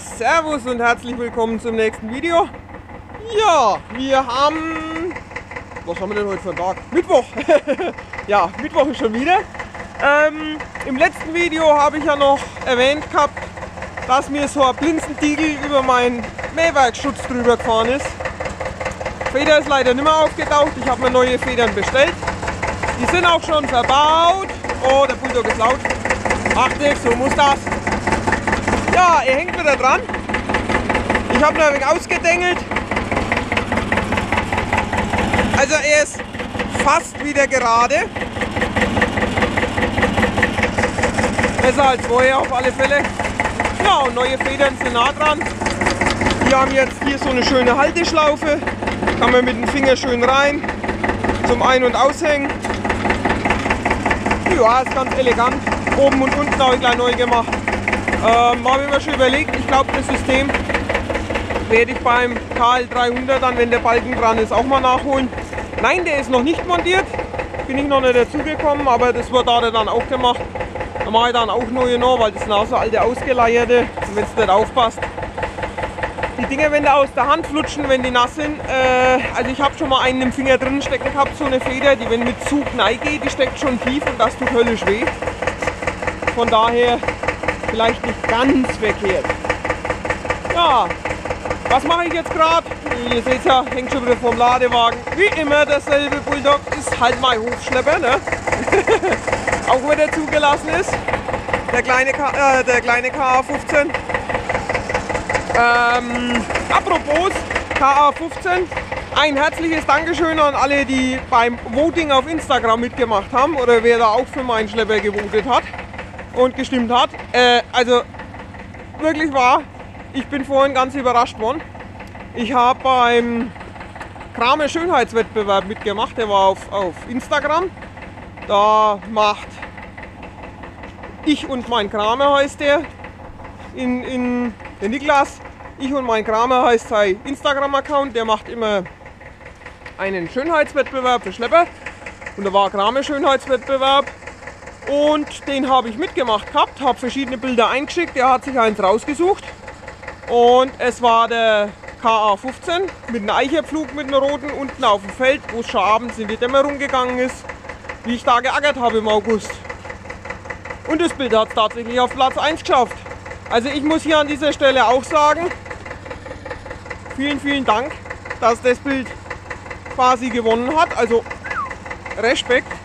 Servus und herzlich willkommen zum nächsten Video. Ja, wir haben... Was haben wir denn heute für einen Tag? Mittwoch. ja, Mittwoch ist schon wieder. Ähm, Im letzten Video habe ich ja noch erwähnt gehabt, dass mir so ein Blinzentiegel über meinen Mähwerkschutz drüber gefahren ist. Feder ist leider nicht mehr aufgetaucht. Ich habe mir neue Federn bestellt. Die sind auch schon verbaut. Oh, der Bulldog ist laut. Macht nichts, so muss das. Ja, er hängt wieder dran. Ich habe noch ein wenig ausgedengelt. Also er ist fast wieder gerade. Besser als vorher auf alle Fälle. Ja, und neue Federn sind nah dran. Wir haben jetzt hier so eine schöne Halteschlaufe. Kann man mit dem Finger schön rein zum Ein- und Aushängen. Ja, ist ganz elegant. Oben und unten ich gleich neu gemacht. Ähm, habe ich mir schon überlegt, ich glaube das System werde ich beim KL300 dann, wenn der Balken dran ist, auch mal nachholen. Nein, der ist noch nicht montiert, bin ich noch nicht dazugekommen, aber das wird da dann auch gemacht. Da mache ich dann auch neue noch, weil das sind auch so alte ausgeleierte und wenn es nicht aufpasst. Die Dinger, wenn die aus der Hand flutschen, wenn die nass sind, äh, also ich habe schon mal einen im Finger drin stecken gehabt, so eine Feder, die wenn mit Zug geht, die steckt schon tief und das tut höllisch weh. Von daher vielleicht nicht ganz verkehrt. Ja, was mache ich jetzt gerade? Ihr seht ja, hängt schon wieder vom Ladewagen. Wie immer dasselbe Bulldog ist halt mein Hofschlepper, ne? Auch wenn er zugelassen ist. Der kleine, K äh, der kleine KA15. Ähm, apropos KA15, ein herzliches Dankeschön an alle, die beim Voting auf Instagram mitgemacht haben oder wer da auch für meinen Schlepper gewotet hat und gestimmt hat. Äh, also wirklich wahr, ich bin vorhin ganz überrascht worden. Ich habe beim Krame Schönheitswettbewerb mitgemacht, der war auf, auf Instagram. Da macht ich und mein Krame heißt der, in, in der Niklas, ich und mein Krame heißt sein Instagram-Account, der macht immer einen Schönheitswettbewerb für Schlepper. Und da war Krame Schönheitswettbewerb und den habe ich mitgemacht gehabt, habe verschiedene Bilder eingeschickt, er hat sich eins rausgesucht und es war der KA15 mit einem Eicherpflug mit einem roten unten auf dem Feld, wo es schon abends in die Dämmerung gegangen ist, wie ich da geackert habe im August. Und das Bild hat es tatsächlich auf Platz 1 geschafft. Also ich muss hier an dieser Stelle auch sagen, vielen, vielen Dank, dass das Bild quasi gewonnen hat. Also Respekt.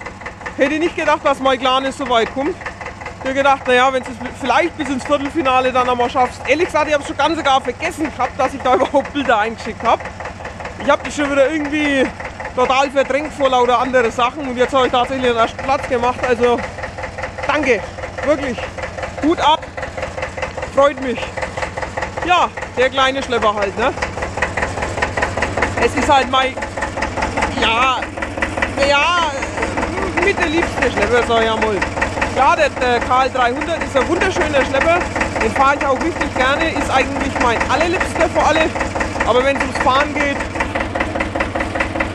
Hätte nicht gedacht, dass Maiglanis so weit kommt. Ich habe gedacht, naja, wenn du es vielleicht bis ins Viertelfinale dann einmal schaffst. Ehrlich gesagt, ich habe schon ganz sogar vergessen gehabt, dass ich da überhaupt Bilder eingeschickt habe. Ich habe die schon wieder irgendwie total verdrängt vor lauter andere Sachen und jetzt habe ich tatsächlich den ersten Platz gemacht. Also danke, wirklich. Gut ab, freut mich. Ja, der kleine Schlepper halt, ne? Es ist halt mein, ja, ja, mit der liebste Schlepper, sag ich einmal. Ja, der, der KL300 ist ein wunderschöner Schlepper. Den fahre ich auch richtig gerne. Ist eigentlich mein allerliebster vor alle. Aber wenn es ums Fahren geht,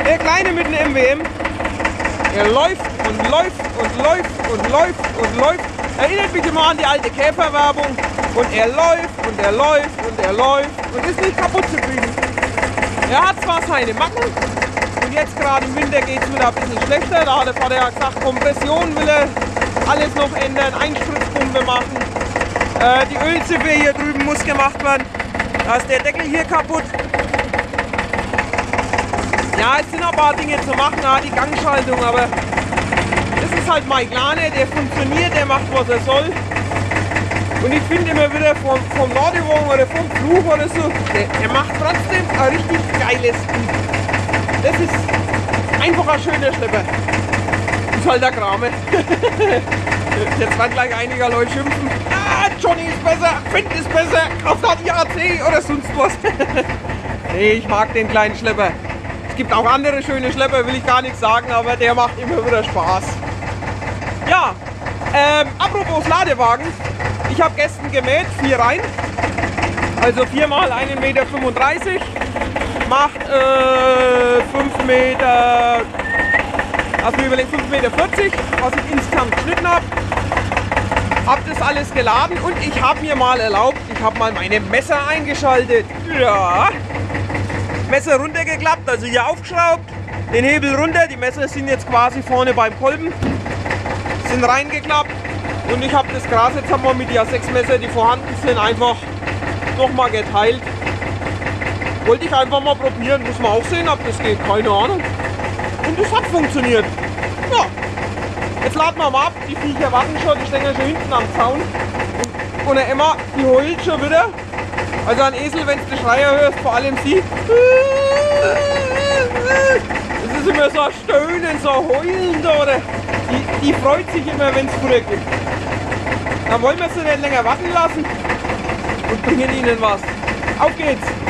der Kleine mit dem MWM, er läuft und läuft und läuft und läuft und läuft. Erinnert mich immer an die alte Käferwerbung. Und er läuft und er läuft und er läuft und ist nicht kaputt zu kriegen. Er hat zwar seine Macken, jetzt gerade im Winter geht es wieder ein bisschen schlechter. Da hat der Vater ja gesagt, Kompression will er alles noch ändern, Einspritzpumpe machen. Äh, die Ölziffer hier drüben muss gemacht werden. Da ist der Deckel hier kaputt. Ja, es sind ein paar Dinge zu machen, ja, die Gangschaltung, aber das ist halt mein Kleiner, der funktioniert, der macht was er soll. Und ich finde immer wieder vom, vom Ladewagen oder vom Fluch oder so, der, der macht trotzdem ein richtig geiles Bild. Das ist einfach ein schöner Schlepper. Ist halt der Krame. Jetzt werden gleich einige Leute schimpfen. Ah, Johnny ist besser, Finn ist besser, kauft da die AC oder sonst was. nee, ich mag den kleinen Schlepper. Es gibt auch andere schöne Schlepper, will ich gar nicht sagen, aber der macht immer wieder Spaß. Ja, ähm, apropos Ladewagen. Ich habe gestern gemäht, vier Reihen. Also viermal 1,35 Meter. Macht äh, 5 Meter, also mir überlegen, 5,40 Meter, was ich insgesamt geschnitten habe. Hab das alles geladen und ich habe mir mal erlaubt, ich habe mal meine Messer eingeschaltet. Ja. Messer runtergeklappt, also hier aufgeschraubt, den Hebel runter, die Messer sind jetzt quasi vorne beim Kolben, sind reingeklappt und ich habe das Gras jetzt wir mit der 6 Messer, die vorhanden sind, einfach nochmal geteilt. Wollte ich einfach mal probieren, muss man auch sehen, ob das geht, keine Ahnung. Und es hat funktioniert. Ja, Jetzt laden wir mal ab, die Viecher warten schon, die stehen ja schon hinten am Zaun. Und, der Emma, die heult schon wieder. Also ein Esel, wenn du Schreier hörst, vor allem sie. Das ist immer so ein Stöhnen, so ein Heulen da. Oder die, die freut sich immer, wenn es früher geht. Dann wollen wir sie nicht länger warten lassen und bringen ihnen was. Auf geht's!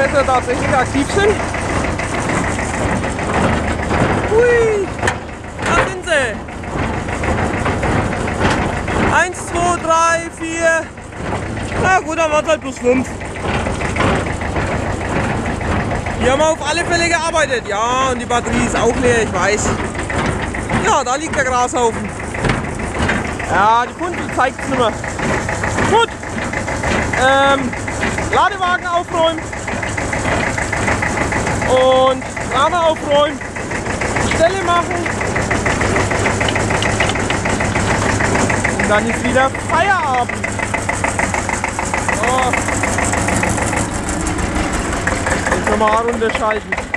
Messer tatsächlich aktiv sind. Hui, da sind sie. Eins, zwei, drei, vier. Na gut, dann waren es halt plus fünf. Die haben auf alle Fälle gearbeitet. Ja, und die Batterie ist auch leer, ich weiß. Ja, da liegt der Grashaufen. Ja, die Kundel zeigt es nicht mehr. Gut, ähm, Ladewagen aufräumen und Rahmen aufräumen, Stelle machen und dann ist wieder Feierabend. So. Jetzt nochmal runterschalten.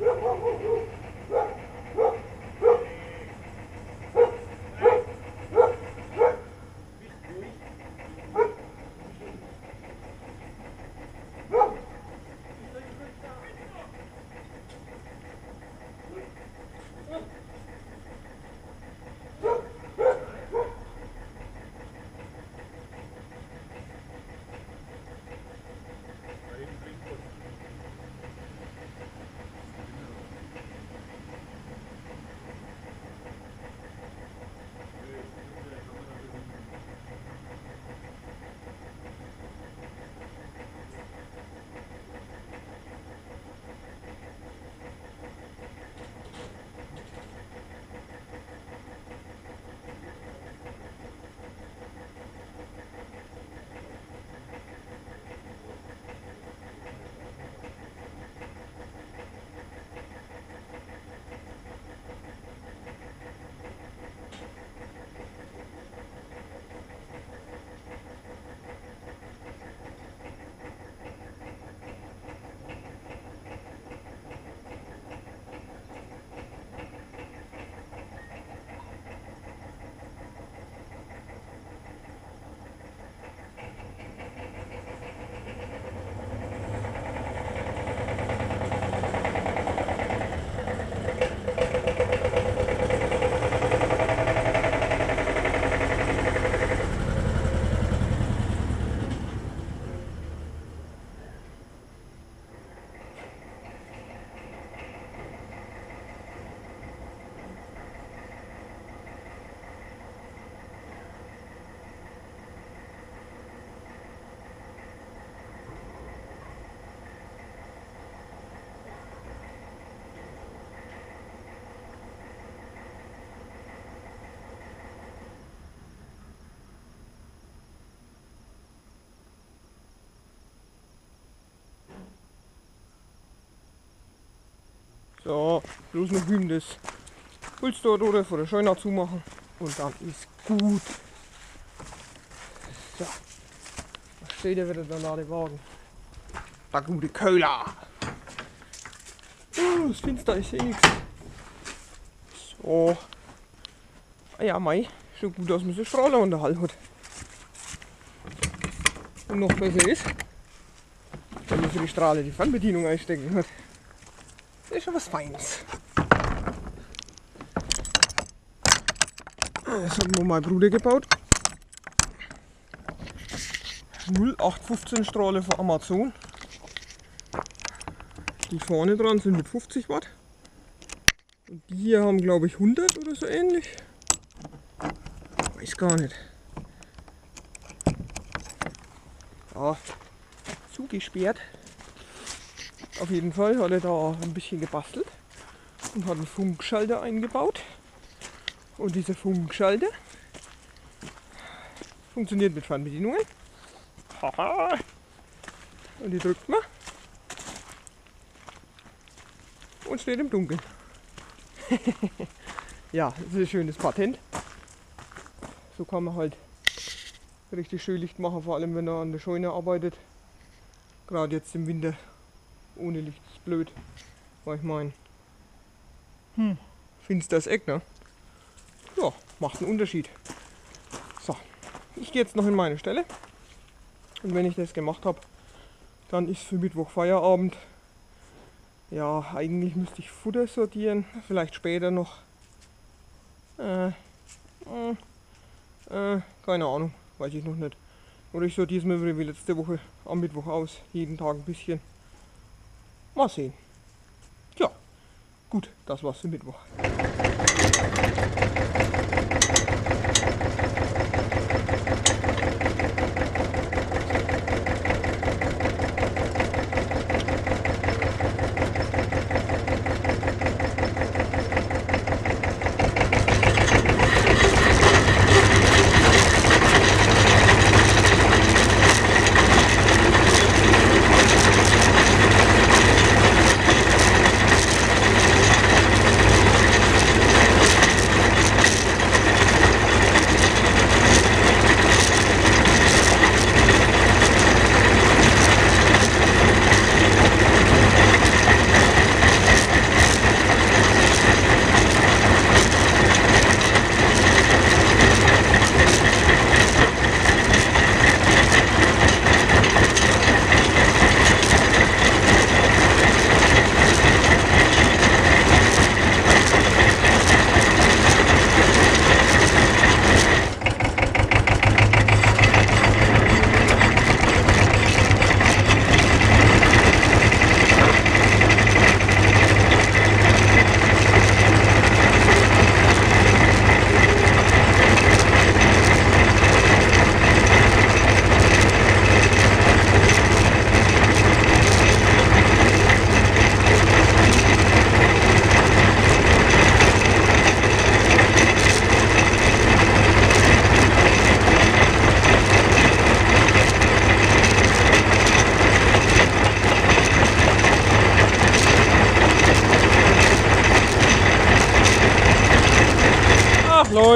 Oh, So, bloß noch üben das dort oder vor der Scheune zumachen und dann ist gut. So, was steht ja wieder der Ladewagen? Der gute Köhler. Oh, das Fenster ist eh nichts. So. Ah ja, Mai, so gut, dass man so Strahler unterhalten hat. Und noch besser ist, wenn man für die Strahle die Fernbedienung einstecken hat. Schon was Feines. Das hat mir mein Bruder gebaut. 0815 Strahle von Amazon. Die vorne dran sind mit 50 Watt. Und die hier haben glaube ich 100 oder so ähnlich. Weiß gar nicht. Ja, zugesperrt. Auf jeden Fall hat er da ein bisschen gebastelt und hat einen Funkschalter eingebaut. Und dieser Funkschalter funktioniert mit Fernbedienungen. Haha. Und die drückt man und steht im Dunkeln. ja, das ist ein schönes Patent. So kann man halt richtig schön Licht machen, vor allem wenn er an der Scheune arbeitet. Gerade jetzt im Winter ohne Licht ist blöd. Weil ich meine, hm, finsteres Eck, ne? Ja, macht einen Unterschied. So, ich gehe jetzt noch in meine Stelle. Und wenn ich das gemacht habe, dann ist für Mittwoch Feierabend. Ja, eigentlich müsste ich Futter sortieren, vielleicht später noch. Äh, äh, äh, keine Ahnung, weiß ich noch nicht. Oder ich sortiere es mir wie letzte Woche am Mittwoch aus, jeden Tag ein bisschen. Mal sehen. Ja, gut, das war's für Mittwoch.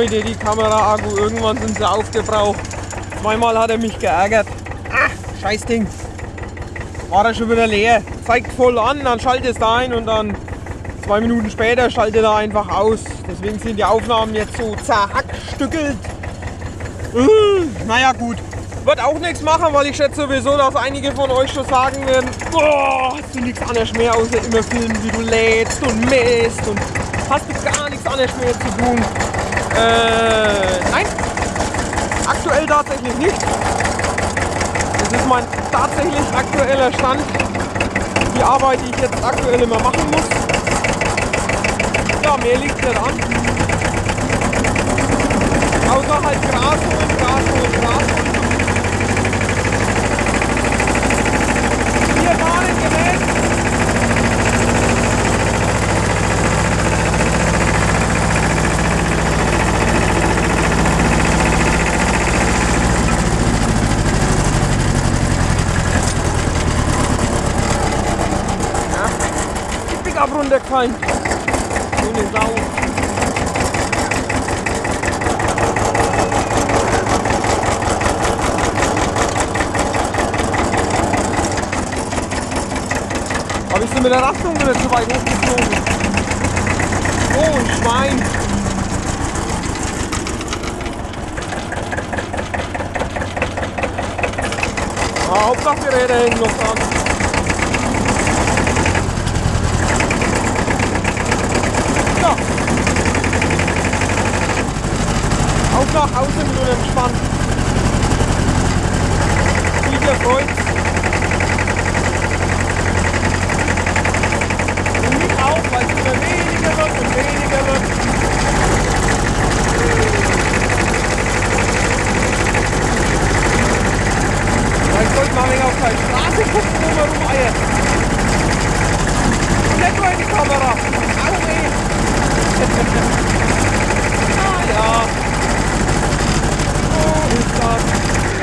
Leute, die Kamera-Akku, irgendwann sind sie aufgebraucht. Zweimal hat er mich geärgert. Ah, scheiß Ding. War er schon wieder leer. Zeigt voll an, dann schaltet es da ein und dann zwei Minuten später schaltet er einfach aus. Deswegen sind die Aufnahmen jetzt so zerhackstückelt. Uh, naja gut. Wird auch nichts machen, weil ich schätze sowieso, dass einige von euch schon sagen werden, boah, hast du nichts anderes mehr außer immer filmen, wie du lädst und mähst und hast du gar nichts anderes mehr zu tun. Äh, nein. Aktuell tatsächlich nicht. Das ist mein tatsächlich aktueller Stand. Die Arbeit, die ich jetzt aktuell immer machen muss. Ja, mehr liegt nicht an. Außer halt Gras und Gras und Gras. Hier fahren gemäht. Knapp runtergefallen. So eine Sau. Aber ich bin mit der Rastung wieder zu weit hochgeflogen. Oh, ein Schwein. Ah, Hauptsache die Räder hängen noch dran. Ja. Auf nach Hause mit unserem Spann. Erfolg. Und mich auch, weil es immer weniger wird und weniger wird. Vielleicht sollte man auf die Straße gucken, wo man rumeiert. Und nicht nur in die Kamera. Au weh. ah ja. So ist das.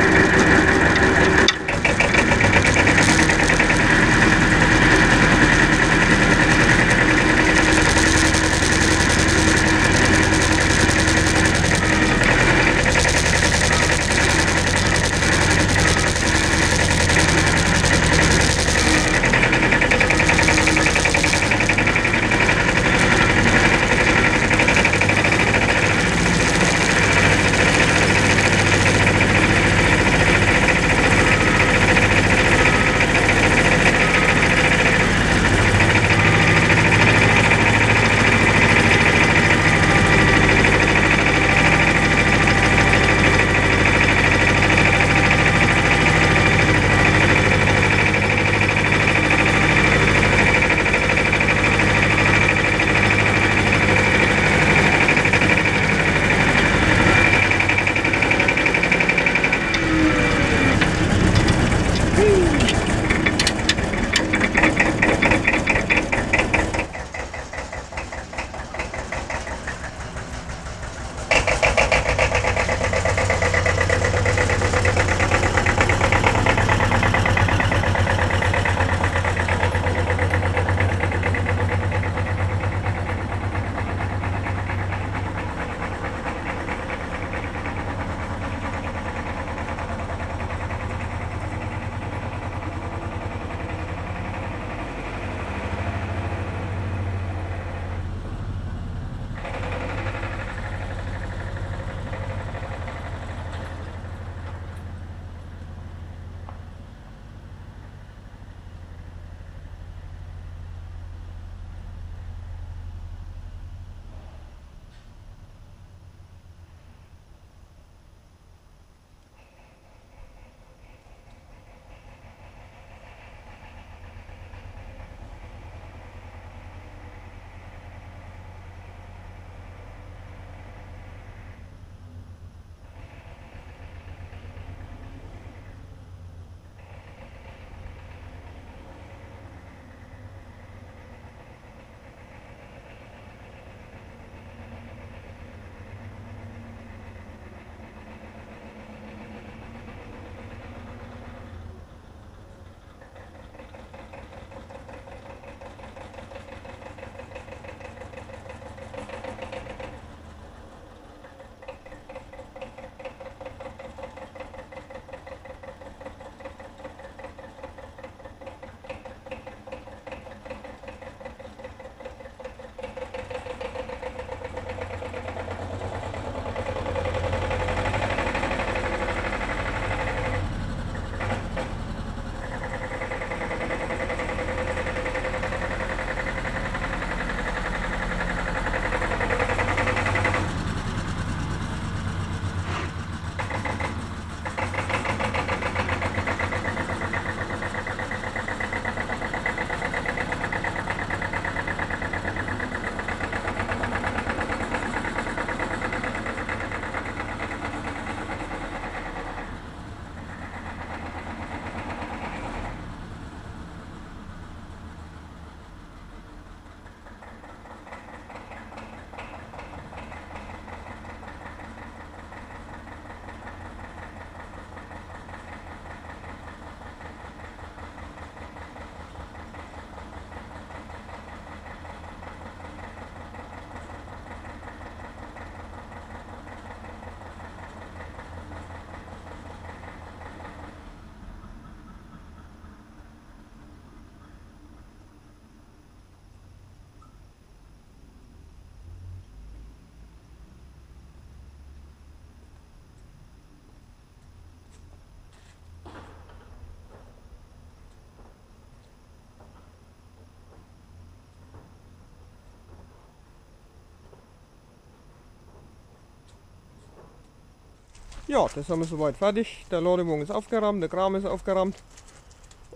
Ja, das haben wir soweit fertig. Der Ladewagen ist aufgerammt, der Kram ist aufgerammt.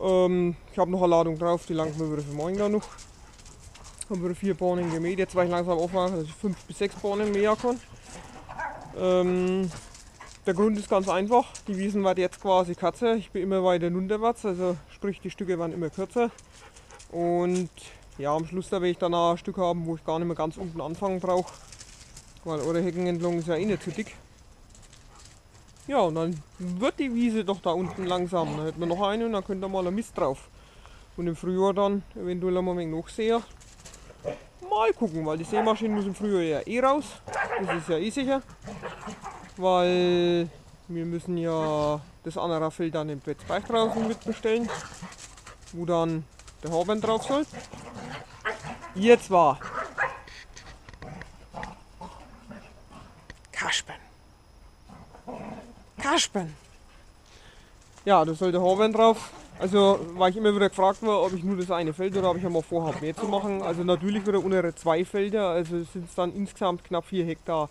Ähm, ich habe noch eine Ladung drauf, die langt mir für morgen dann noch. Haben wir vier Bahnen gemäht, jetzt war ich langsam aufmachen, dass ich fünf bis sechs Bahnen mähen kann. Ähm, der Grund ist ganz einfach, die Wiesen wird jetzt quasi kürzer, ich bin immer weiter runterwärts, also sprich die Stücke werden immer kürzer. Und ja, am Schluss da werde ich dann ein Stück haben, wo ich gar nicht mehr ganz unten anfangen brauche. Weil eure Heckenentlang ist ja eh nicht zu dick. Ja, und dann wird die Wiese doch da unten langsam. Dann hätten wir noch eine und dann könnt ihr mal ein Mist drauf. Und im Frühjahr dann eventuell mal ein wenig nachsehen. Mal gucken, weil die Sämaschine muss im Frühjahr ja eh raus. Das ist ja eh sicher. Weil wir müssen ja das andere Feld dann im Bettbeich draußen mitbestellen. Wo dann der Haben drauf soll. Jetzt war Kaspen. Kaspen. Ja, da soll der Haben drauf. Also, weil ich immer wieder gefragt war, ob ich nur das eine Feld oder ob ich einmal vorhabe, mehr zu machen. Also natürlich wieder untere zwei Felder. Also sind es dann insgesamt knapp 4 Hektar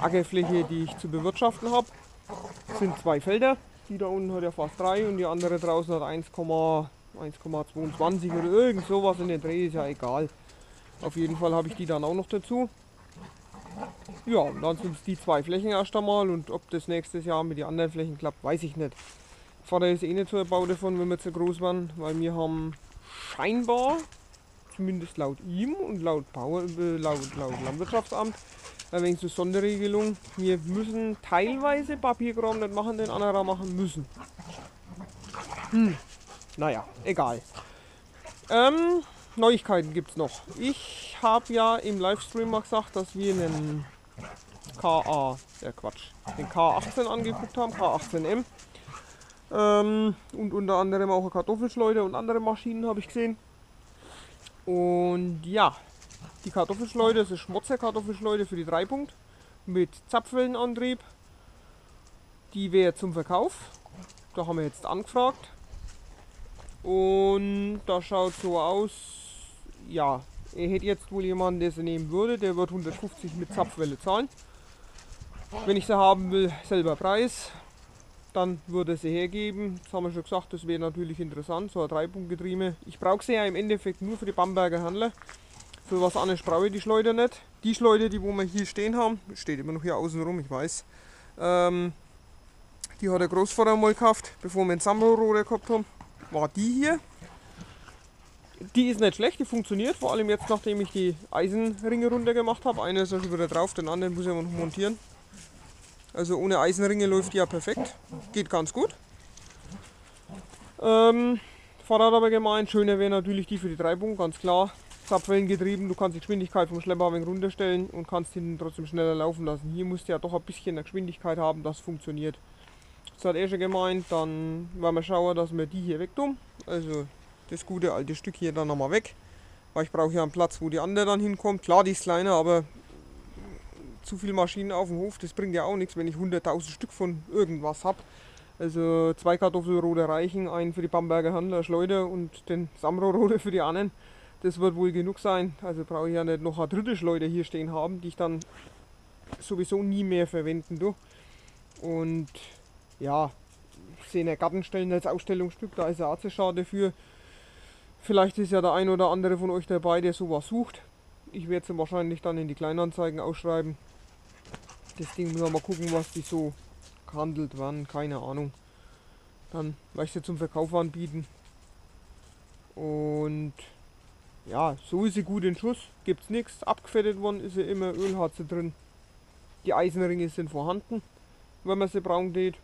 Ackerfläche, die ich zu bewirtschaften habe. Das sind zwei Felder. Die da unten hat ja fast drei und die andere draußen hat 1,22 oder irgend sowas in den Dreh, ist ja egal. Auf jeden Fall habe ich die dann auch noch dazu. Ja, und dann sind es die zwei Flächen erst einmal und ob das nächstes Jahr mit den anderen Flächen klappt, weiß ich nicht. Vater ist eh nicht so erbaut davon, wenn wir zu groß waren, weil wir haben scheinbar, zumindest laut ihm und laut, Power, äh, laut, laut Landwirtschaftsamt, ein wenig so Sonderregelung, wir müssen teilweise Papierkram nicht machen, den anderer machen müssen. Hm, naja, egal. Ähm, Neuigkeiten gibt es noch. Ich habe ja im Livestream mal gesagt, dass wir einen KA, der Quatsch, den K18 angeguckt haben, K18M. Ähm, und unter anderem auch eine Kartoffelschleuder und andere Maschinen habe ich gesehen. Und ja, die Kartoffelschleuder ist eine Schmotzer Kartoffelschleuder für die Dreipunkt mit Zapfwellenantrieb. Die wäre zum Verkauf. Da haben wir jetzt angefragt. Und da schaut so aus, ja, er hätte jetzt wohl jemanden, der sie nehmen würde, der wird 150 mit Zapfwelle zahlen. Wenn ich sie haben will, selber Preis, dann würde sie hergeben. Das haben wir schon gesagt, das wäre natürlich interessant, so ein Dreipunktgetriebe. Ich brauche sie ja im Endeffekt nur für die Bamberger Handler. Für was anderes brauche ich die Schleuder nicht. Die Schleuder, die wo wir hier stehen haben, steht immer noch hier außen rum, ich weiß. Ähm, die hat der Großvater mal gekauft, bevor wir einen Samro-Roder gehabt haben. War die hier. Die ist nicht schlecht, die funktioniert, vor allem jetzt nachdem ich die Eisenringe runter gemacht habe. Einer ist schon wieder drauf, den anderen muss ich noch montieren. Also ohne Eisenringe läuft die ja perfekt. Geht ganz gut. Ähm, Fahrrad aber gemeint, schöner wäre natürlich die für die Treibung, ganz klar. Zapfwellen getrieben, du kannst die Geschwindigkeit vom Schlepper ein wenig runterstellen und kannst ihn trotzdem schneller laufen lassen. Hier musst du ja doch ein bisschen eine Geschwindigkeit haben, das funktioniert. Das hat er schon gemeint, dann werden wir schauen, dass wir die hier weg tun. Also das gute alte Stück hier dann nochmal weg. Weil ich brauche ja einen Platz, wo die andere dann hinkommt. Klar, die ist kleiner, aber zu viele Maschinen auf dem Hof, das bringt ja auch nichts, wenn ich 100.000 Stück von irgendwas habe. Also zwei Kartoffelrote reichen, einen für die Bamberger Handler Schleuder und den Samro-Rote für die anderen. Das wird wohl genug sein. Also brauche ich ja nicht noch eine dritte Schleuder hier stehen haben, die ich dann sowieso nie mehr verwenden tue. Und ja, Szene Gartenstellen als Ausstellungsstück, da ist ja auch zu schade für. Vielleicht ist ja der ein oder andere von euch dabei, der sowas sucht. Ich werde es wahrscheinlich dann in die Kleinanzeigen ausschreiben. Das Ding müssen wir mal gucken, was die so gehandelt werden, keine Ahnung. Dann werde ich sie zum Verkauf anbieten. Und ja, so ist sie gut in Schuss, gibt es nichts. Abgefettet worden ist sie immer, Öl hat sie drin. Die Eisenringe sind vorhanden, wenn man sie braun geht.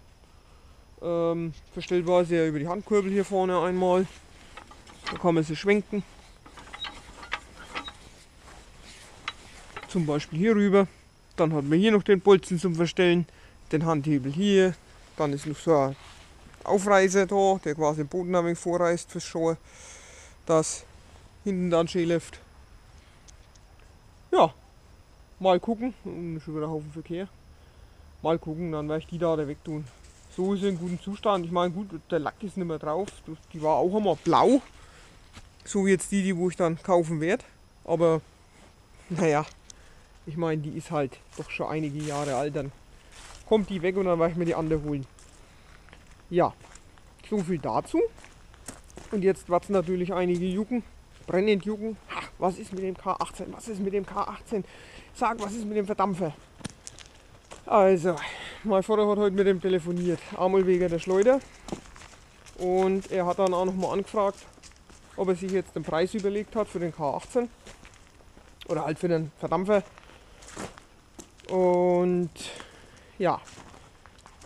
Ähm, verstellbar ist sie ja über die Handkurbel hier vorne einmal. Da man sie schwenken. Zum Beispiel hier rüber. Dann hat man hier noch den Bolzen zum Verstellen, den Handhebel hier. Dann ist noch so ein Aufreißer da, der quasi den Boden ein vorreißt fürs Schauen. Das hinten dann schön läuft. Ja, mal gucken. Und schon wieder ein Haufen Verkehr. Mal gucken, dann werde ich die da weg tun. So ist sie in gutem Zustand. Ich meine, gut, der Lack ist nicht mehr drauf. Die war auch einmal blau. So wie jetzt die, die wo ich dann kaufen werde. Aber naja, ich meine, die ist halt doch schon einige Jahre alt. Dann kommt die weg und dann werde ich mir die andere holen. Ja, so viel dazu. Und jetzt wird es natürlich einige jucken, brennend jucken. Ha, was ist mit dem K18? Was ist mit dem K18? Sag, was ist mit dem Verdampfer? Also, mein Vater hat heute mit dem telefoniert. Einmal wegen der Schleuder. Und er hat dann auch nochmal angefragt, ob er sich jetzt den Preis überlegt hat für den K18. Oder halt für den Verdampfer. Und ja,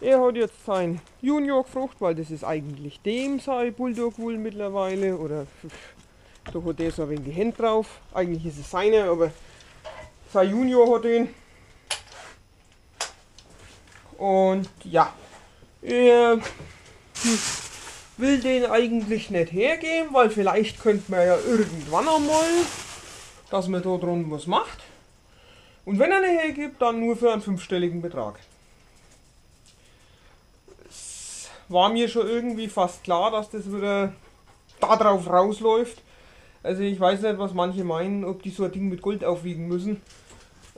er hat jetzt sein Junior gefrucht, weil das ist eigentlich dem sein Bulldog wohl mittlerweile. Oder da hat der so ein wenig die Hände drauf. Eigentlich ist es seine, aber sein Junior hat den. Und ja, er will den eigentlich nicht hergeben, weil vielleicht könnte man ja irgendwann einmal, dass man da drum was macht. Und wenn er eine hergibt, dann nur für einen fünfstelligen Betrag. Es war mir schon irgendwie fast klar, dass das wieder darauf rausläuft. Also ich weiß nicht, was manche meinen, ob die so ein Ding mit Gold aufwiegen müssen.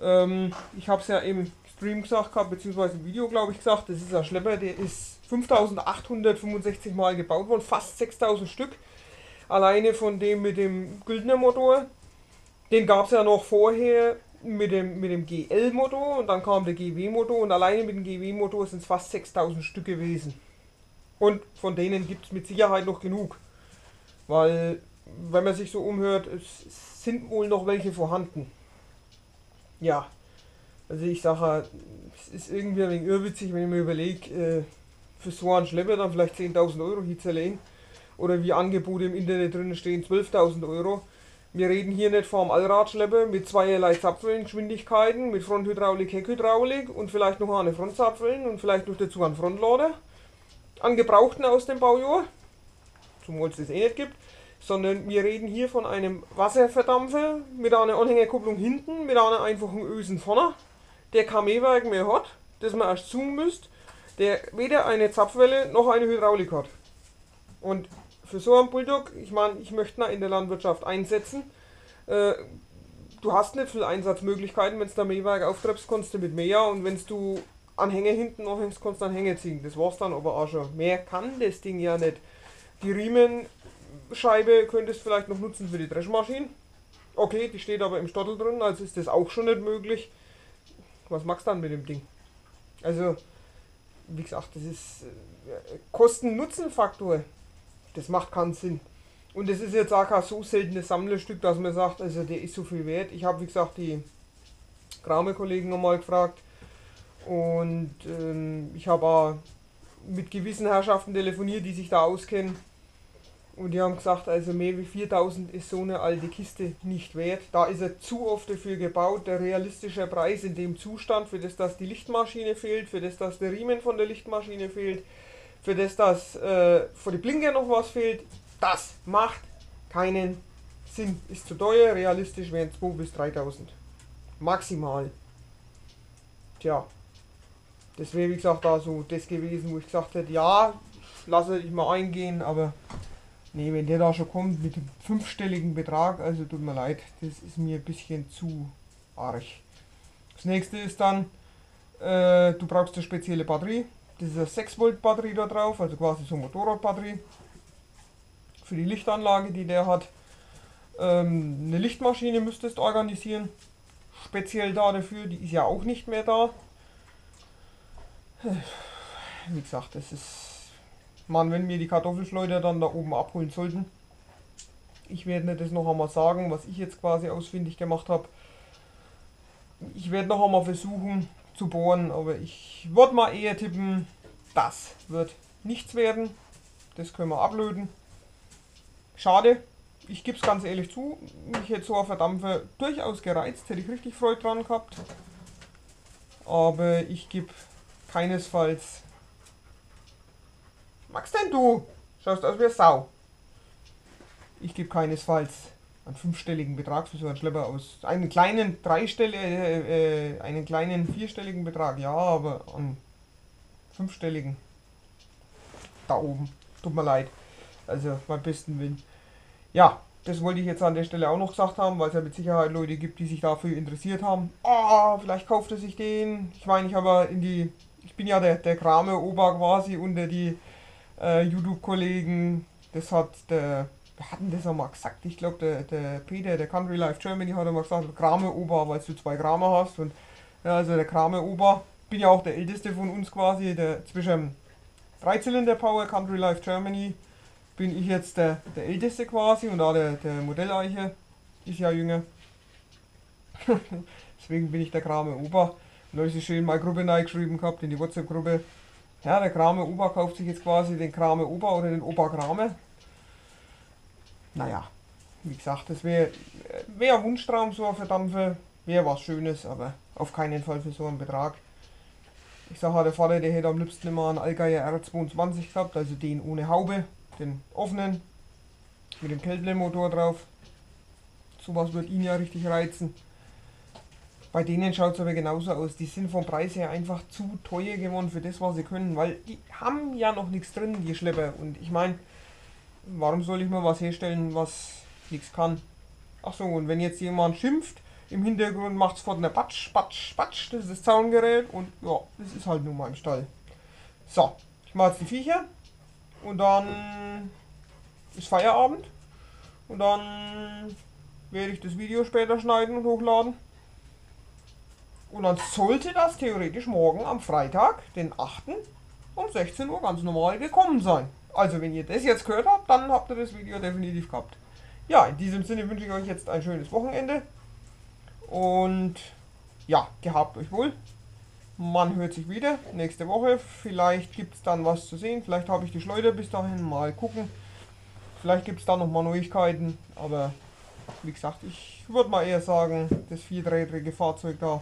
Ähm, ich habe es ja im Stream gesagt gehabt, beziehungsweise im Video glaube ich gesagt, das ist ein Schlepper, der ist 5865 Mal gebaut worden, fast 6000 Stück. Alleine von dem mit dem Güldner Motor. Den gab es ja noch vorher mit dem, mit dem GL-Motor und dann kam der GW-Motor und alleine mit dem GW-Motor sind es fast 6000 Stück gewesen. Und von denen gibt es mit Sicherheit noch genug. Weil, wenn man sich so umhört, es sind wohl noch welche vorhanden. Ja, also ich sage, es ist irgendwie ein wenig irrwitzig, wenn ich mir überlege, äh, für so einen Schlepper dann vielleicht 10.000 Euro hinzulegen. Oder wie Angebote im Internet drin stehen, 12.000 Euro. Wir reden hier nicht vom Allradschlepper mit zweierlei Zapfelngeschwindigkeiten, mit Fronthydraulik, Heckhydraulik und vielleicht noch eine Frontzapfeln und vielleicht noch dazu einen Frontlader. An Gebrauchten aus dem Baujahr, zumal es das eh nicht gibt, sondern wir reden hier von einem Wasserverdampfer mit einer Anhängerkupplung hinten, mit einer einfachen Ösen vorne, der kein Mähwerk mehr hat, das man erst zoomen müsst der weder eine Zapfwelle noch eine Hydraulik hat. Und für so einen Bulldog, ich meine, ich möchte ihn in der Landwirtschaft einsetzen. Äh, du hast nicht viele Einsatzmöglichkeiten, wenn du da Mähwerk auftreibst, kannst du mit Mäher und wenn du Anhänger hinten noch hängst, kannst du Anhänger ziehen. Das war's dann aber auch schon. Mehr kann das Ding ja nicht. Die Riemenscheibe könntest du vielleicht noch nutzen für die Dreschmaschine. Okay, die steht aber im Stottel drin, also ist das auch schon nicht möglich. Was machst du dann mit dem Ding? Also, wie gesagt, das ist äh, Kosten-Nutzen-Faktor. Das macht keinen Sinn. Und das ist jetzt auch kein so seltenes Sammlerstück, dass man sagt, also der ist so viel wert. Ich habe, wie gesagt, die Krame-Kollegen nochmal gefragt. Und ähm, ich habe auch mit gewissen Herrschaften telefoniert, die sich da auskennen. Und die haben gesagt, also mehr wie 4000 ist so eine alte Kiste nicht wert. Da ist er zu oft dafür gebaut. Der realistische Preis in dem Zustand, für das, dass die Lichtmaschine fehlt, für das, dass der Riemen von der Lichtmaschine fehlt, für das, dass äh, vor die Blinker noch was fehlt, das macht keinen Sinn. Ist zu teuer, realistisch wären 2 bis 3000. Maximal. Tja. Das wäre wie gesagt da so das gewesen, wo ich gesagt hätte, ja, lasse ich mal eingehen, aber Nee, wenn der da schon kommt mit dem fünfstelligen Betrag, also tut mir leid, das ist mir ein bisschen zu arg. Das nächste ist dann, äh, du brauchst eine spezielle Batterie. Das ist eine 6 Volt Batterie da drauf, also quasi so eine Motorradbatterie. Für die Lichtanlage, die der hat. Ähm, eine Lichtmaschine müsstest du organisieren. Speziell da dafür, die ist ja auch nicht mehr da. Wie gesagt, das ist man, wenn wir die Kartoffelschleuder dann da oben abholen sollten. Ich werde das noch einmal sagen, was ich jetzt quasi ausfindig gemacht habe. Ich werde noch einmal versuchen zu bohren, aber ich würde mal eher tippen, das wird nichts werden. Das können wir ablöten. Schade, ich gebe es ganz ehrlich zu, mich hätte so ein Verdampfer durchaus gereizt, hätte ich richtig Freude dran gehabt. Aber ich gebe keinesfalls Magst denn du? Schaust aus wie eine Sau. Ich gebe keinesfalls einen fünfstelligen Betrag für so einen Schlepper aus. Einen kleinen dreistelligen, äh, äh, einen kleinen vierstelligen Betrag, ja, aber einen fünfstelligen da oben. Tut mir leid. Also mein besten Willen. Ja, das wollte ich jetzt an der Stelle auch noch gesagt haben, weil es ja mit Sicherheit Leute gibt, die sich dafür interessiert haben. Ah, oh, vielleicht kauft er sich den. Ich meine, ich habe in die ich bin ja der, der Krame-Ober quasi unter die äh, YouTube-Kollegen. Das hat der, wir hatten das einmal gesagt, ich glaube der, der Peter, der Country Life Germany hat einmal gesagt, Krame-Ober, weil du zwei Krame hast. Und ja, also der Krame-Ober, bin ja auch der älteste von uns quasi, der zwischen Dreizylinder Power Country Life Germany bin ich jetzt der, der älteste quasi und da der, der Modelleiche ist ja jünger. Deswegen bin ich der Krame Ober. Und da ist schön in meine Gruppe geschrieben gehabt, in die WhatsApp-Gruppe. Ja, der Krame Ober kauft sich jetzt quasi den Krame Ober oder den Ober Krame. Naja, wie gesagt, das wäre wär Wunschtraum so für Dampfe. Wäre was Schönes, aber auf keinen Fall für so einen Betrag. Ich sage, der Vater, der hätte am liebsten immer einen Allgeier R22 gehabt, also den ohne Haube, den offenen, mit dem Kälble-Motor drauf. Sowas wird ihn ja richtig reizen. Bei denen schaut es aber genauso aus. Die sind vom Preis her einfach zu teuer geworden für das, was sie können, weil die haben ja noch nichts drin, die Schlepper. Und ich meine, warum soll ich mal was herstellen, was nichts kann? Ach so, und wenn jetzt jemand schimpft, im Hintergrund macht es von der Batsch, Batsch, Batsch, das ist das Zaungerät und ja, das ist halt nun mal im Stall. So, ich mache jetzt die Viecher und dann ist Feierabend und dann werde ich das Video später schneiden und hochladen. Und dann sollte das theoretisch morgen am Freitag, den 8. um 16 Uhr ganz normal gekommen sein. Also wenn ihr das jetzt gehört habt, dann habt ihr das Video definitiv gehabt. Ja, in diesem Sinne wünsche ich euch jetzt ein schönes Wochenende. Und ja, gehabt euch wohl. Man hört sich wieder nächste Woche. Vielleicht gibt es dann was zu sehen. Vielleicht habe ich die Schleuder bis dahin. Mal gucken. Vielleicht gibt es da noch mal Neuigkeiten. Aber wie gesagt, ich würde mal eher sagen, das vierrädrige Fahrzeug da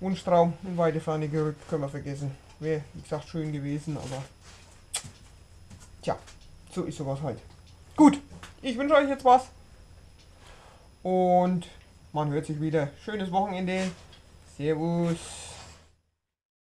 Wunschtraum in weite Ferne gerückt, können wir vergessen. Wäre, wie gesagt, schön gewesen, aber tja, so ist sowas halt. Gut, ich wünsche euch jetzt was und man hört sich wieder. Schönes Wochenende. Servus.